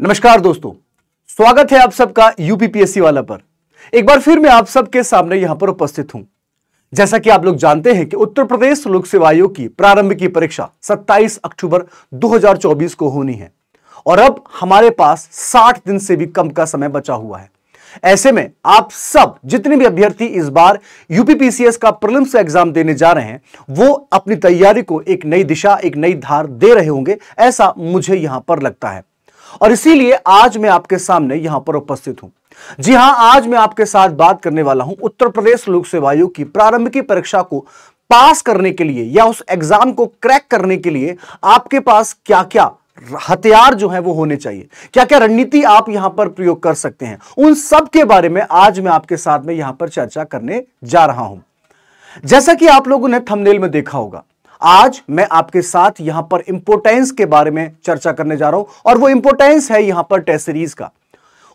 नमस्कार दोस्तों, स्वागत है आप सबका यूपीपीएससी वाला पर। एक बार फिर मैं आप सबके सामने यहाँ पर उपस्थित हूँ। जैसा कि आप लोग जानते हैं कि उत्तर प्रदेश लोक सेवा आयोग की प्रारंभिक की परीक्षा 27 अक्टूबर 2024 को होनी है और अब हमारे पास 60 दिन से भी कम का समय बचा हुआ है। ऐसे में आप सब जितने भी अभ्यर्थी इस बार यूपीपीसीएस का प्रीलिम्स एग्ज़ाम देने जा रहे हैं, वो अपनी तैयारी को एक नई दिशा, एक नई धार दे रहे होंगे, ऐसा मुझे यहाँ पर लगता है। और इसीलिए आज मैं आपके सामने यहाँ पर उपस्थित हूँ। जी हाँ, आज मैं आपके साथ बात करने वाला हूँ उत्तर प्रदेश लोक सेवा आयोग की प्रारंभिक परीक्षा को पास करने के लिए या उस एग्ज़ाम को क्रैक करने के लिए आपके पास क्या क्या हथियार जो है वो होने चाहिए? क्या क्या रणनीति आप यहाँ पर प्रयोग कर सकते हैं? उन सब के बारे में आज मैं आपके साथ में यहाँ पर चर्चा करने जा रहा हूँ। जैसा कि आप लोगों ने थंबनेल में देखा होगा आज मैं आपके साथ यहाँ पर इंपोर्टेंस के बारे में चर्चा करने जा रहा हूँ, और वो इंपोर्टेंस है यहाँ पर टेस्ट सीरीज़ का।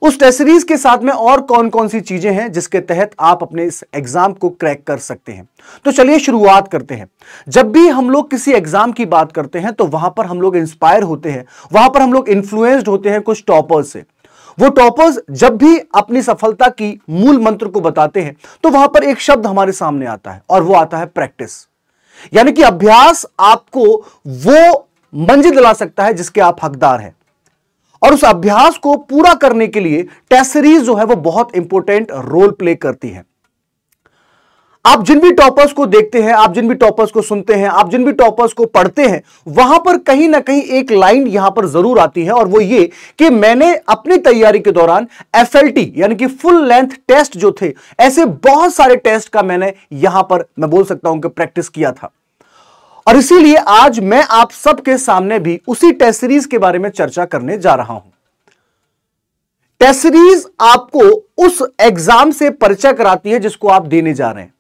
उस टेस्ट सीरीज़ के साथ में और कौन कौन सी चीज़ें हैं जिसके तहत आप अपने इस एग्ज़ाम को क्रैक कर सकते हैं। तो चलिए शुरुआत करते हैं। जब भी हम लोग किसी एग्ज़ाम की बात करते हैं तो वहाँ पर हम लोग इंस्पायर होते हैं। वहाँ पर हम लोग इन्फ्लुएंस्ड होते हैं कुछ टॉपर्स से। वो टॉपर्स जब भी अपनी सफलता की मूल मंत्र को बताते हैं तो वहाँ पर एक शब्द हमारे सामने आता है, और वो आता है प्रैक्टिस यानी कि अभ्यास आपको वो मंजिल दिला सकता है जिसके आप हकदार हैं। और उस अभ्यास को पूरा करने के लिए टेस्ट सीरीज़ जो है वो बहुत इंपॉर्टेंट रोल प्ले करती है। आप जिन भी टॉपर्स को देखते हैं, आप जिन भी टॉपर्स को सुनते हैं, आप जिन भी टॉपर्स को पढ़ते हैं, वहाँ पर कहीं ना कहीं एक लाइन यहाँ पर ज़रूर आती है, और वो ये कि मैंने अपनी तैयारी के दौरान एफएलटी यानी कि फुल लेंथ टेस्ट जो थे, ऐसे बहुत सारे टेस्ट का मैंने यहाँ पर, मैं बोल सकता हूँ कि प्रैक्टिस किया था। और इसीलिए आज मैं आप सबके सामने भी उसी टेस्ट सीरीज़ के बारे में चर्चा करने जा रहा हूँ। टेस्ट सीरीज़ आपको उस एग्ज़ाम से परिचय कराती है जिसको आप देने जा रहे हैं।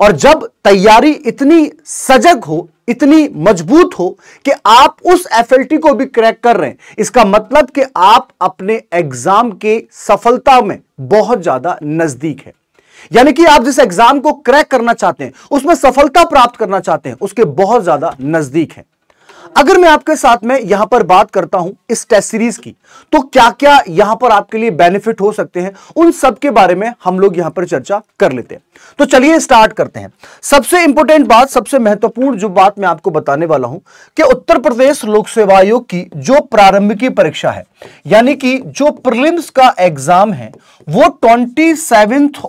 और जब तैयारी इतनी सजग हो, इतनी मज़बूत हो कि आप उस एफ़ को भी क्रैक कर रहे हैं, इसका मतलब कि आप अपने एग्ज़ाम के सफलता में बहुत ज़्यादा नज़दीक है। यानी कि आप जिस एग्ज़ाम को क्रैक करना चाहते हैं, उसमें सफलता प्राप्त करना चाहते हैं, उसके बहुत ज़्यादा नज़दीक है। अगर मैं आपके साथ में यहाँ पर बात करता हूँ इस टेस्ट सीरीज़ की तो क्या क्या यहाँ पर आपके लिए बेनिफिट हो सकते हैं? उन सब के बारे में हम लोग यहाँ पर चर्चा कर लेते हैं। तो चलिए स्टार्ट करते हैं। सबसे इंपॉर्टेंट बात, सबसे महत्वपूर्ण जो बात मैं आपको बताने वाला हूँ, कि उत्तर प्रदेश लोक सेवा आयोग की जो प्रारंभिकी परीक्षा है, यानी कि जो प्रिलिम्स का एग्ज़ाम है, वो ट्वेंटी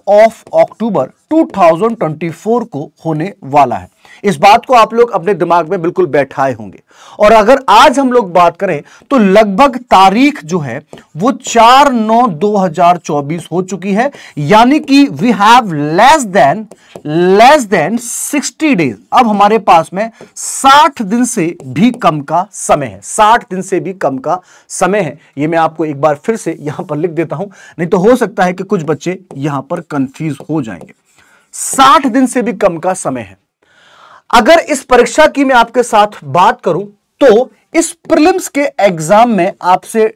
ऑफ़ अक्टूबर 2024 को होने वाला है। इस बात को आप लोग अपने दिमाग में बिल्कुल बैठाए होंगे। और अगर आज हम लोग बात करें तो लगभग तारीख जो है, वो चार नौ दो हज़ार चौबीस हो चुकी है। यानी कि we have less than less than sixty days अब हमारे पास में साठ दिन से भी कम का समय है। साठ दिन से भी कम का समय है। ये मैं आपको एक बार फिर से यहाँ पर लिख देता हूँ। नहीं तो हो सकता है कि कुछ बच्चे यहाँ पर कंफ्यूज हो जाएँगे। साठ दिन से भी कम का समय है। अगर इस परीक्षा की मैं आपके साथ बात करूँ तो इस प्रिलिम्स के एग्ज़ाम में आपसे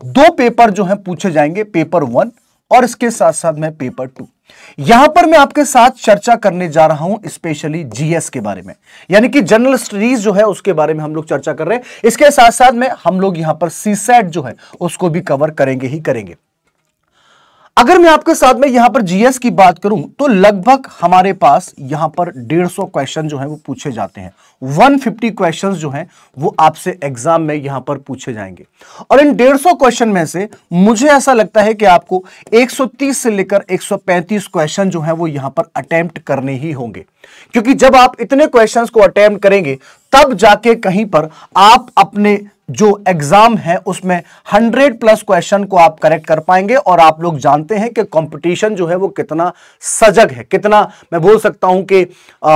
दो पेपर जो है पूछे जाएँगे, पेपर वन और इसके साथ साथ में पेपर टू। यहाँ पर मैं आपके साथ चर्चा करने जा रहा हूँ, स्पेशली जीएस के बारे में। यानी कि जनरल स्टडीज़ जो है, उसके बारे में हम लोग चर्चा कर रहे हैं। इसके साथ साथ में हम लोग यहाँ पर सी जो है, उसको भी कवर करेंगे ही करेंगे। अगर मैं आपके साथ में यहाँ पर जीएस की बात करूँ तो लगभग हमारे पास यहाँ पर 150 क्वेश्चन जो है वो पूछे जाते हैं। 150 क्वेश्चंस जो हैं वो आपसे एग्ज़ाम में यहाँ पर पूछे जाएँगे। और इन 150 क्वेश्चन में से मुझे ऐसा लगता है कि आपको 130 से लेकर 135 क्वेश्चन जो है वो यहाँ पर अटेम्प्ट करने ही होंगे। क्योंकि जब आप इतने क्वेश्चन को अटेम्प्ट करेंगे, तब जाके कहीं पर आप अपने जो एग्ज़ाम है, उसमें 100 प्लस क्वेश्चन को आप करेक्ट कर पाएँगे और आप लोग जानते हैं कि कंपटीशन जो है वो कितना सजग है, कितना मैं बोल सकता हूँ कि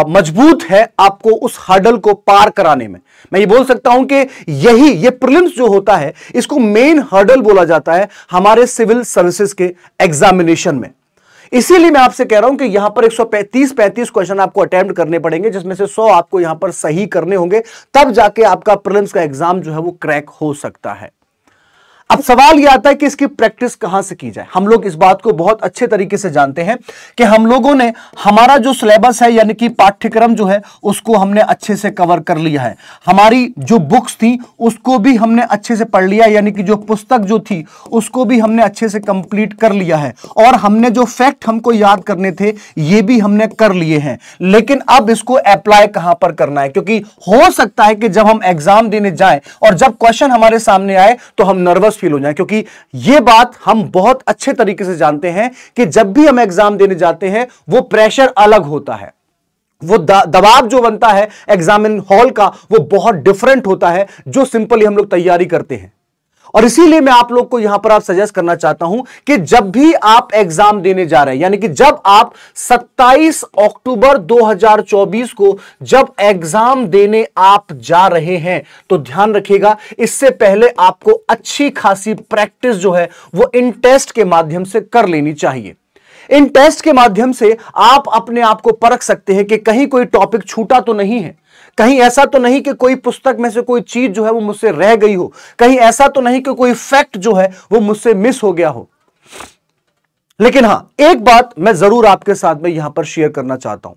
मज़बूत है आपको उस हर्डल को पार कराने में। मैं ये बोल सकता हूँ कि यही, ये प्रिलिम्स जो होता है, इसको मेन हर्डल बोला जाता है हमारे सिविल सर्विसेज़ के एग्जामिनेशन में। इसीलिए मैं आपसे कह रहा हूँ कि यहाँ पर 135 35 क्वेश्चन आपको अटेम्प्ट करने पड़ेंगे, जिसमें से 100 आपको यहाँ पर सही करने होंगे, तब जाके आपका प्रिलिम्स का एग्ज़ाम जो है वो क्रैक हो सकता है। अब सवाल यह आता है कि इसकी प्रैक्टिस कहाँ से की जाए? हम लोग इस बात को बहुत अच्छे तरीके से जानते हैं कि हम लोगों ने हमारा जो सिलेबस है, यानी कि पाठ्यक्रम जो है, उसको हमने अच्छे से कवर कर लिया है। हमारी जो बुक्स थी, उसको भी हमने अच्छे से पढ़ लिया यानी कि जो पुस्तक जो थी, उसको भी हमने अच्छे से कंप्लीट कर लिया है। और हमने जो फैक्ट हमको याद करने थे, ये भी हमने कर लिए हैं। लेकिन अब इसको अप्लाई कहाँ पर करना है? क्योंकि हो सकता है कि जब हम एग्ज़ाम देने जाए, और जब क्वेश्चन हमारे सामने आए तो हम नर्वस नर्वस फील हो जाए, क्योंकि यह बात हम बहुत अच्छे तरीके से जानते हैं कि जब भी हम एग्ज़ाम देने जाते हैं, वो प्रेशर अलग होता है। वो दबाव जो बनता है एग्जामिन हॉल का, वो बहुत डिफरेंट होता है, जो सिंपली हम लोग तैयारी करते हैं। और इसीलिए मैं आप लोग को यहाँ पर आप सजेस्ट करना चाहता हूँ कि जब भी आप एग्ज़ाम देने जा रहे हैं, यानी कि जब आप 27 अक्टूबर 2024 को जब एग्ज़ाम देने आप जा रहे हैं तो ध्यान रखिएगा, इससे पहले आपको अच्छी खासी प्रैक्टिस जो है, वो इन टेस्ट के माध्यम से कर लेनी चाहिए। इन टेस्ट के माध्यम से आप अपने आप को परख सकते हैं कि कहीं कोई टॉपिक छूटा तो नहीं है। कहीं ऐसा तो नहीं कि कोई पुस्तक में से कोई चीज़ जो है वो मुझसे रह गई हो। कहीं ऐसा तो नहीं कि कोई फैक्ट जो है वो मुझसे मिस हो गया हो। लेकिन हाँ, एक बात मैं ज़रूर आपके साथ में यहाँ पर शेयर करना चाहता हूँ।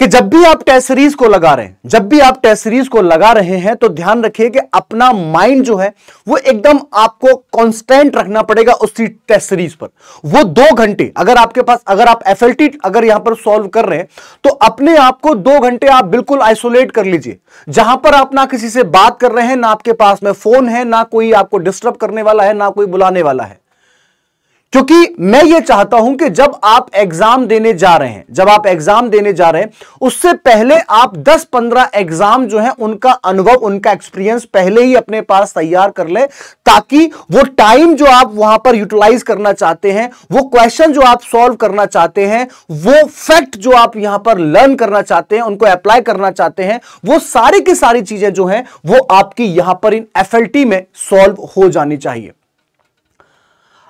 कि जब भी आप टेस्ट सीरीज़ को लगा रहे हैं, जब भी आप टेस्ट सीरीज़ को लगा रहे हैं तो ध्यान रखिए कि अपना माइंड जो है, वो एकदम आपको कांस्टेंट रखना पड़ेगा उसी टेस्ट सीरीज़ पर। वो दो घंटे, अगर आपके पास, अगर आप एफएलटी अगर यहाँ पर सॉल्व कर रहे हैं तो अपने आप को दो घंटे आप बिल्कुल आइसोलेट कर लीजिए। जहाँ पर आप ना किसी से बात कर रहे हैं, ना आपके पास में फ़ोन है, ना कोई आपको डिस्टर्ब करने वाला है, ना कोई बुलाने वाला है। क्योंकि मैं ये चाहता हूँ कि जब आप एग्ज़ाम देने जा रहे हैं, जब आप एग्ज़ाम देने जा रहे हैं, उससे पहले आप 10-15 एग्ज़ाम जो है, उनका अनुभव, उनका एक्सपीरियंस पहले ही अपने पास तैयार कर ले, ताकि वो टाइम जो आप वहाँ पर यूटिलाइज करना चाहते हैं, वो क्वेश्चन जो आप सॉल्व करना चाहते हैं, वो फैक्ट जो आप यहाँ पर लर्न करना चाहते हैं, उनको अप्लाई करना चाहते हैं, वो सारी की सारी चीज़ें जो हैं, वो आपकी यहाँ पर इन एफ़ में सॉल्व हो जानी चाहिए।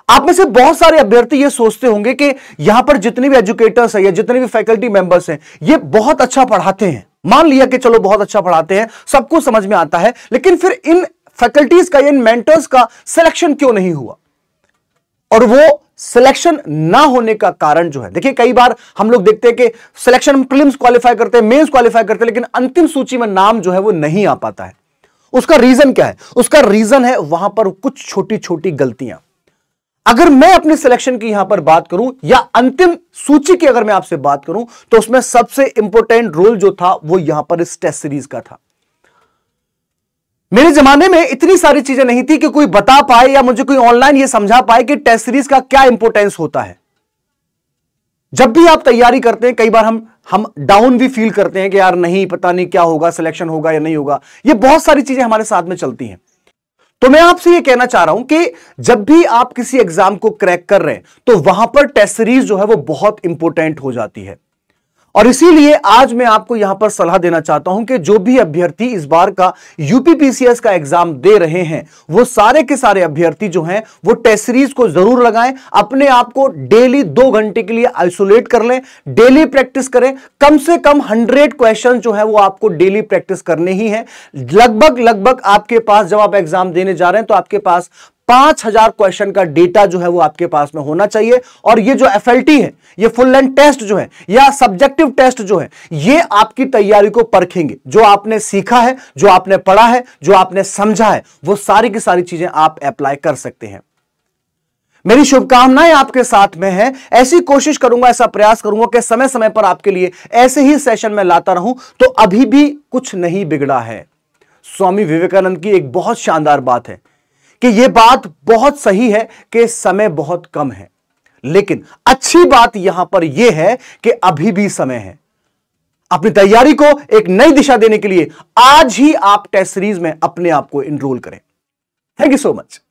आप में से बहुत सारे अभ्यर्थी ये सोचते होंगे कि यहाँ पर जितने भी एजुकेटर्स हैं या जितने भी फैकल्टी मेंबर्स हैं, ये बहुत अच्छा पढ़ाते हैं। मान लिया कि चलो बहुत अच्छा पढ़ाते हैं, सबको समझ में आता है, लेकिन फिर इन फैकल्टीज का, इन मेंटर्स का सिलेक्शन क्यों नहीं हुआ? और वो सिलेक्शन ना होने का कारण जो है, देखिए कई बार हम लोग देखते हैं कि सिलेक्शन प्रीलिम्स क्वालिफाई करते हैं मेंस क्वालिफाई करते हैं, लेकिन अंतिम सूची में नाम जो है वो नहीं आ पाता है। उसका रीजन क्या है? उसका रीजन है वहाँ पर कुछ छोटी छोटी गलतियाँ। अगर मैं अपने सिलेक्शन की यहाँ पर बात करूँ, या अंतिम सूची की अगर मैं आपसे बात करूँ तो उसमें सबसे इंपॉर्टेंट रोल जो था, वो यहाँ पर इस टेस्ट सीरीज़ का था। मेरे जमाने में इतनी सारी चीज़ें नहीं थी कि कोई बता पाए या मुझे कोई ऑनलाइन ये समझा पाए कि टेस्ट सीरीज़ का क्या इंपॉर्टेंस होता है। जब भी आप तैयारी करते हैं, कई बार हम हम डाउन भी फील करते हैं कि यार नहीं, पता नहीं क्या होगा सिलेक्शन होगा या नहीं होगा। ये बहुत सारी चीज़ें हमारे साथ में चलती हैं। तो मैं आपसे यह कहना चाह रहा हूँ कि जब भी आप किसी एग्ज़ाम को क्रैक कर रहे हैं तो वहाँ पर टेस्ट सीरीज़ जो है वो बहुत इंपॉर्टेंट हो जाती है। और इसीलिए आज मैं आपको यहाँ पर सलाह देना चाहता हूँ कि जो भी अभ्यर्थी इस बार का यूपीपीसीएस का एग्ज़ाम दे रहे हैं, वो सारे के सारे अभ्यर्थी जो हैं, वो टेस्ट सीरीज़ को ज़रूर लगाएँ, अपने आप को डेली दो घंटे के लिए आइसोलेट कर लें डेली प्रैक्टिस करें। कम से कम हंड्रेड क्वेश्चन जो है, वो आपको डेली प्रैक्टिस करने ही है। लगभग लगभग आपके पास जब आप एग्ज़ाम देने जा रहे हैं तो आपके पास पाँच हज़ार क्वेश्चन का डेटा जो है वो आपके पास में होना चाहिए और ये जो एफएलटी है, ये फुल लेंथ टेस्ट जो है या सब्जेक्टिव टेस्ट जो है, ये आपकी तैयारी को परखेंगे। जो आपने सीखा है, जो आपने पढ़ा है, जो आपने समझा है, वो सारी की सारी चीज़ें आप अप्लाई कर सकते हैं। मेरी शुभकामनाएँ आपके साथ में है। ऐसी कोशिश करूँगा, ऐसा प्रयास करूँगा कि समय समय पर आपके लिए ऐसे ही सेशन में लाता रहूँ तो अभी भी कुछ नहीं बिगड़ा है। स्वामी विवेकानंद की एक बहुत शानदार बात है। कि यह बात बहुत सही है कि समय बहुत कम है। लेकिन अच्छी बात यहाँ पर यह है कि अभी भी समय है। अपनी तैयारी को एक नई दिशा देने के लिए आज ही आप टेस्ट सीरीज़ में अपने आप को इनरोल करें। Thank you so much